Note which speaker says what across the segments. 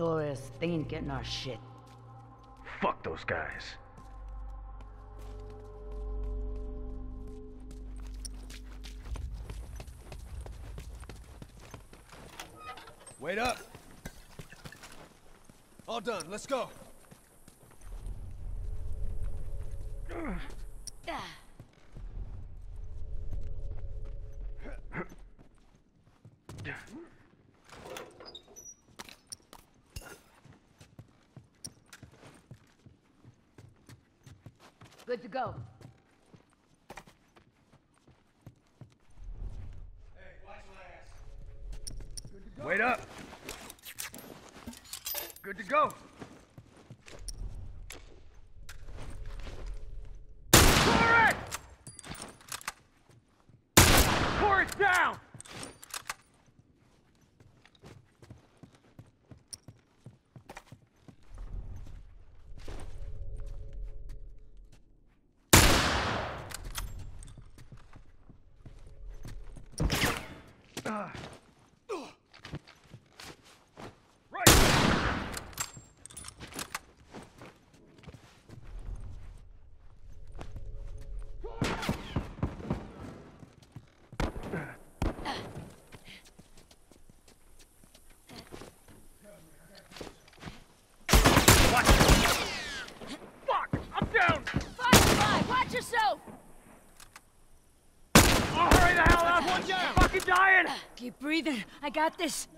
Speaker 1: Tourists, they ain't getting our shit.
Speaker 2: Fuck those guys.
Speaker 3: Wait up. All done. Let's go.
Speaker 1: Good to go.
Speaker 2: Wait up. Good to go. Pour it! Pour it down! Ah. Right! What? Fuck! I'm down!
Speaker 4: Firefly, watch yourself!
Speaker 2: Oh, hurry the hell up!
Speaker 3: One down.
Speaker 2: Fucking dying!
Speaker 4: Keep I got this.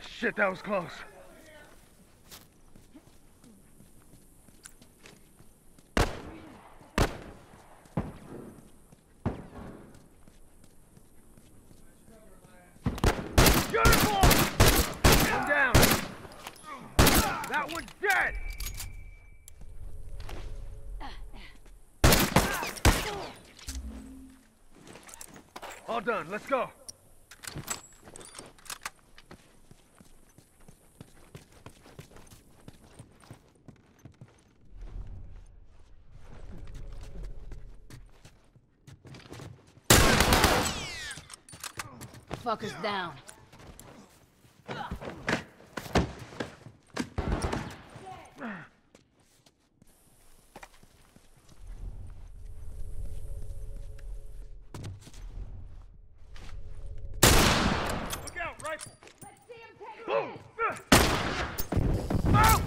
Speaker 2: Shit, that was close. Uniform! I'm down. That one's dead. All done. Let's go.
Speaker 1: Fuckers down.
Speaker 2: Look out, rifle.
Speaker 4: Let's see him take
Speaker 2: Boom.
Speaker 4: this!
Speaker 2: Out!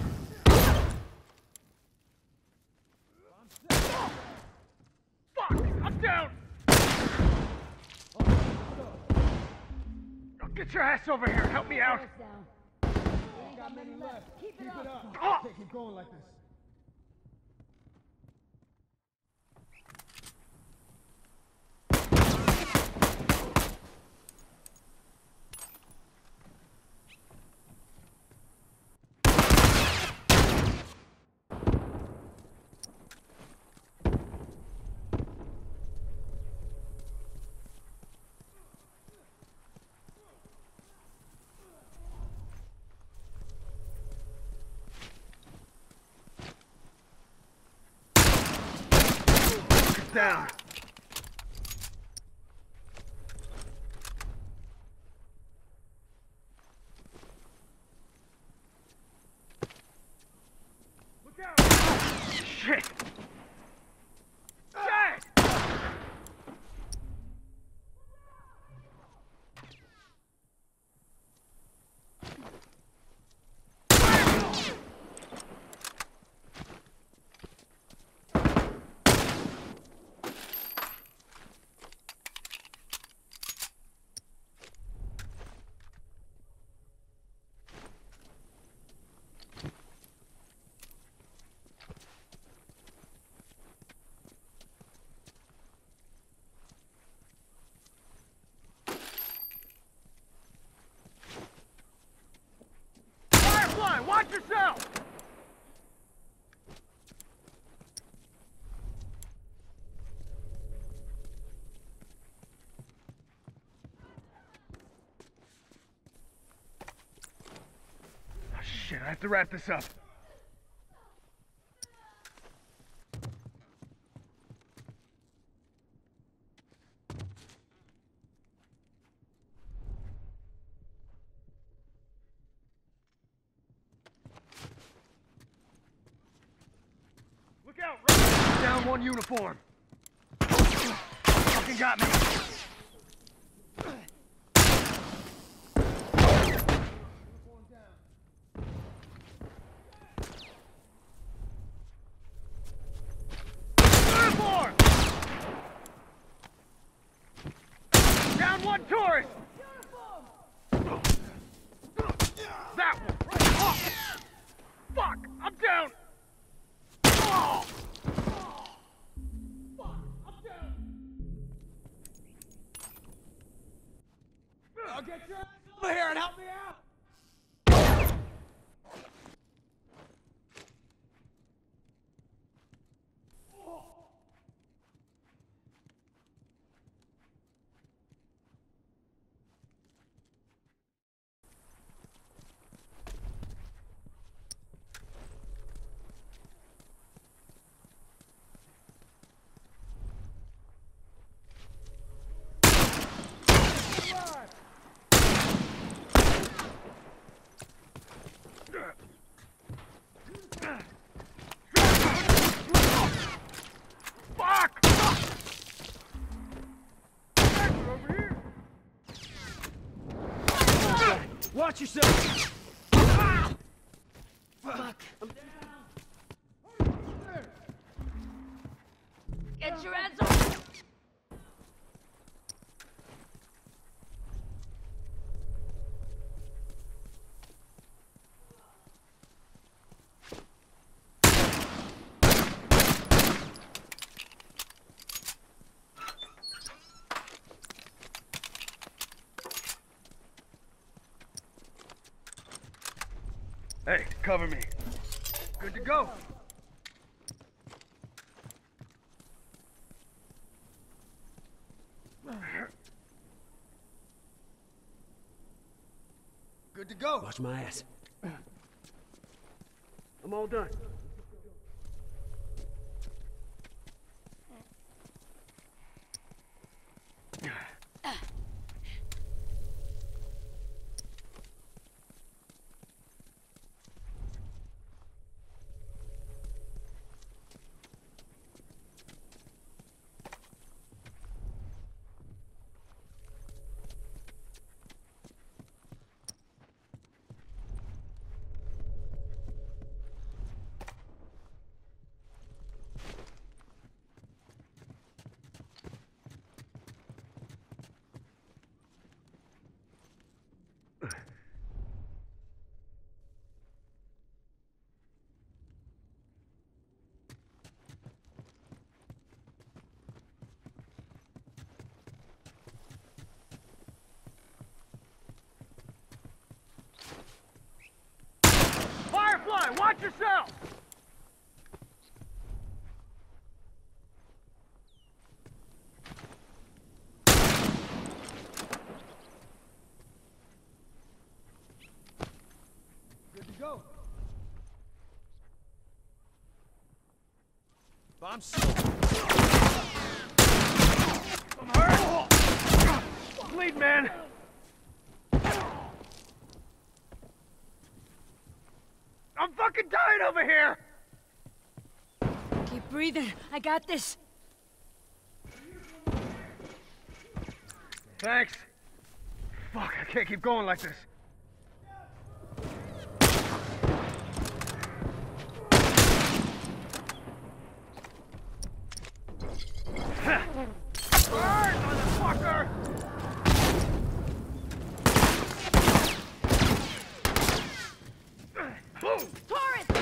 Speaker 2: Fuck! I'm down! Oh, Get your ass over here. Help me out.
Speaker 1: down.
Speaker 3: Ain't got many left. Keep it up.
Speaker 2: Oh. Ah!
Speaker 3: Can't keep going like this.
Speaker 2: Down. mission. I have to wrap this up. Look out! Down one uniform. Fucking got me.
Speaker 3: Watch yourself!
Speaker 1: Fuck. Get your hands off!
Speaker 2: Hey, cover me. Good to go.
Speaker 3: Good to go. Watch my ass.
Speaker 2: I'm all done. Firefly, watch yourself!
Speaker 3: Good to go. Bomb set.
Speaker 2: I'm hurt! Bleed, man! I'm fucking dying over here!
Speaker 4: Keep breathing. I got this.
Speaker 2: Thanks. Fuck, I can't keep going like this. Burn, motherfucker! Boom!
Speaker 4: Torrance!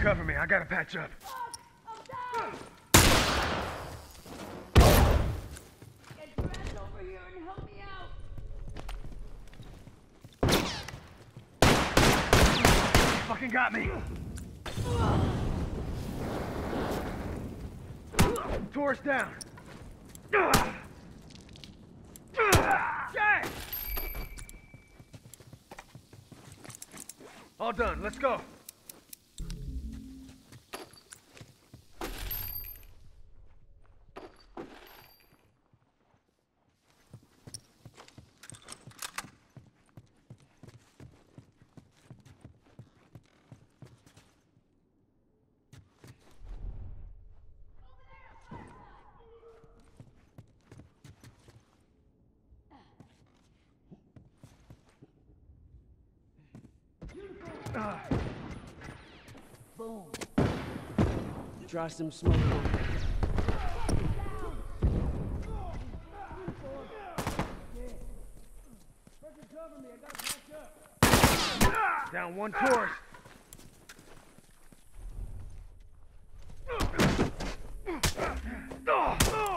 Speaker 2: Cover me, I gotta patch up.
Speaker 1: Get your ass over here and help me out!
Speaker 2: Fucking got me. Tor's down. All done, let's go.
Speaker 3: Try some smoke on.
Speaker 2: Down one tourist.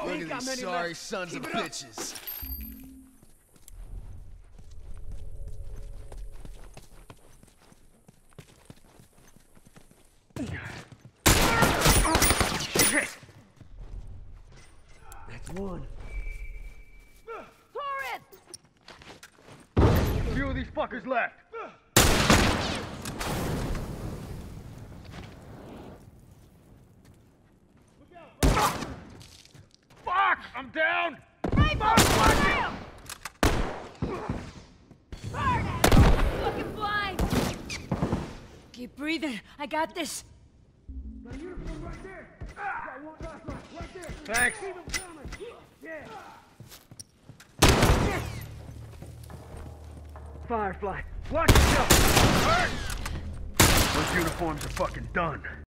Speaker 3: Ain't
Speaker 5: Look at these sorry
Speaker 3: left.
Speaker 5: sons
Speaker 3: Keep
Speaker 5: of
Speaker 3: it up.
Speaker 5: bitches.
Speaker 3: One.
Speaker 1: Tourist!
Speaker 2: Few of these fuckers left. Fuck! I'm down!
Speaker 1: Rainbow! Fire! Burn! Fucking blind!
Speaker 4: Keep breathing. I got this.
Speaker 2: Thanks.
Speaker 3: Firefly.
Speaker 2: Watch yourself! Hurt! Those uniforms are fucking done.